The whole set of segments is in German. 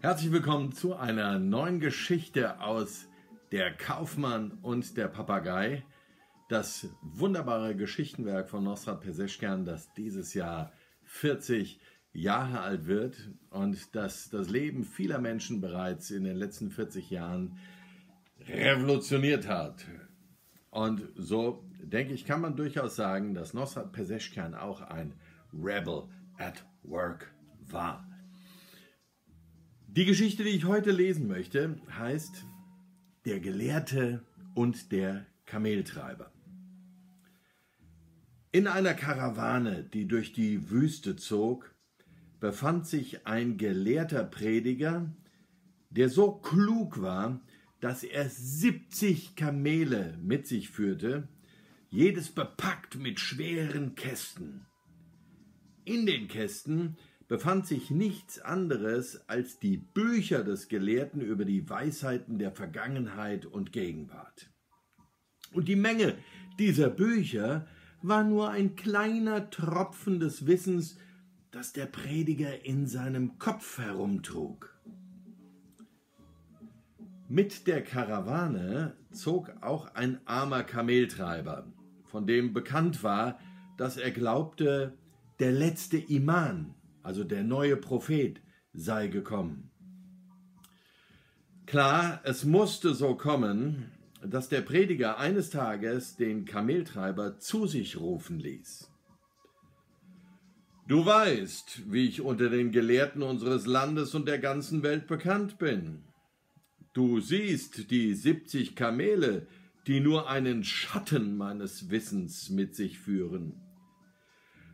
Herzlich willkommen zu einer neuen Geschichte aus Der Kaufmann und der Papagei. Das wunderbare Geschichtenwerk von Nosrat Peseschkan, das dieses Jahr 40 Jahre alt wird und das das Leben vieler Menschen bereits in den letzten 40 Jahren revolutioniert hat. Und so, denke ich, kann man durchaus sagen, dass Nosrat Peseschkan auch ein Rebel at Work war. Die Geschichte, die ich heute lesen möchte, heißt Der Gelehrte und der Kameltreiber. In einer Karawane, die durch die Wüste zog, befand sich ein gelehrter Prediger, der so klug war, dass er 70 Kamele mit sich führte, jedes bepackt mit schweren Kästen. In den Kästen befand sich nichts anderes als die Bücher des Gelehrten über die Weisheiten der Vergangenheit und Gegenwart. Und die Menge dieser Bücher war nur ein kleiner Tropfen des Wissens, das der Prediger in seinem Kopf herumtrug. Mit der Karawane zog auch ein armer Kameltreiber, von dem bekannt war, dass er glaubte, der letzte Iman also der neue Prophet, sei gekommen. Klar, es musste so kommen, dass der Prediger eines Tages den Kameltreiber zu sich rufen ließ. Du weißt, wie ich unter den Gelehrten unseres Landes und der ganzen Welt bekannt bin. Du siehst die siebzig Kamele, die nur einen Schatten meines Wissens mit sich führen.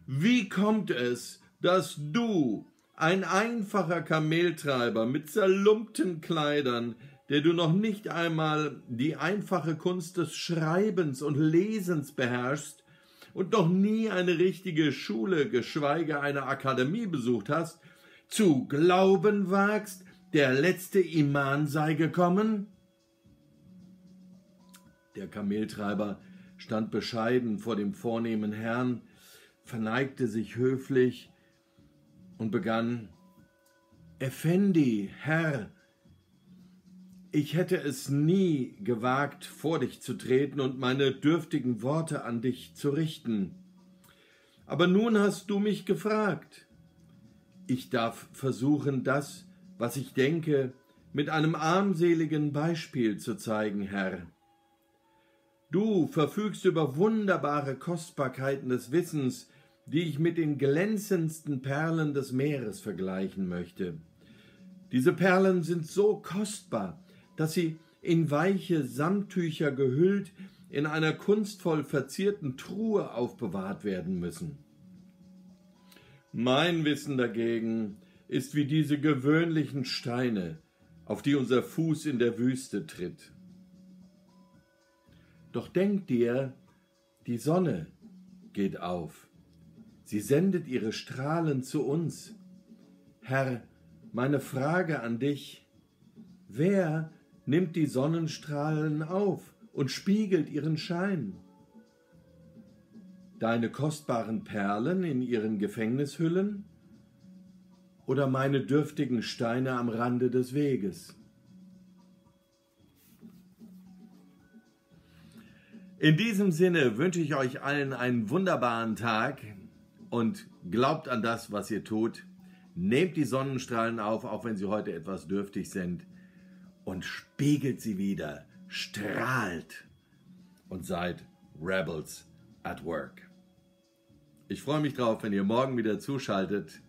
Wie kommt es, dass du, ein einfacher Kameltreiber mit zerlumpten Kleidern, der du noch nicht einmal die einfache Kunst des Schreibens und Lesens beherrschst und noch nie eine richtige Schule, geschweige eine Akademie besucht hast, zu glauben wagst, der letzte Iman sei gekommen? Der Kameltreiber stand bescheiden vor dem vornehmen Herrn, verneigte sich höflich und begann, Effendi, Herr, ich hätte es nie gewagt, vor dich zu treten und meine dürftigen Worte an dich zu richten. Aber nun hast du mich gefragt. Ich darf versuchen, das, was ich denke, mit einem armseligen Beispiel zu zeigen, Herr. Du verfügst über wunderbare Kostbarkeiten des Wissens, die ich mit den glänzendsten Perlen des Meeres vergleichen möchte. Diese Perlen sind so kostbar, dass sie in weiche Samttücher gehüllt in einer kunstvoll verzierten Truhe aufbewahrt werden müssen. Mein Wissen dagegen ist wie diese gewöhnlichen Steine, auf die unser Fuß in der Wüste tritt. Doch denk dir, die Sonne geht auf. Sie sendet ihre Strahlen zu uns. Herr, meine Frage an dich, wer nimmt die Sonnenstrahlen auf und spiegelt ihren Schein? Deine kostbaren Perlen in ihren Gefängnishüllen oder meine dürftigen Steine am Rande des Weges? In diesem Sinne wünsche ich euch allen einen wunderbaren Tag und glaubt an das, was ihr tut. Nehmt die Sonnenstrahlen auf, auch wenn sie heute etwas dürftig sind, und spiegelt sie wieder, strahlt und seid Rebels at Work. Ich freue mich drauf, wenn ihr morgen wieder zuschaltet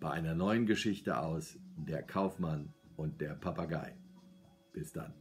bei einer neuen Geschichte aus Der Kaufmann und der Papagei. Bis dann.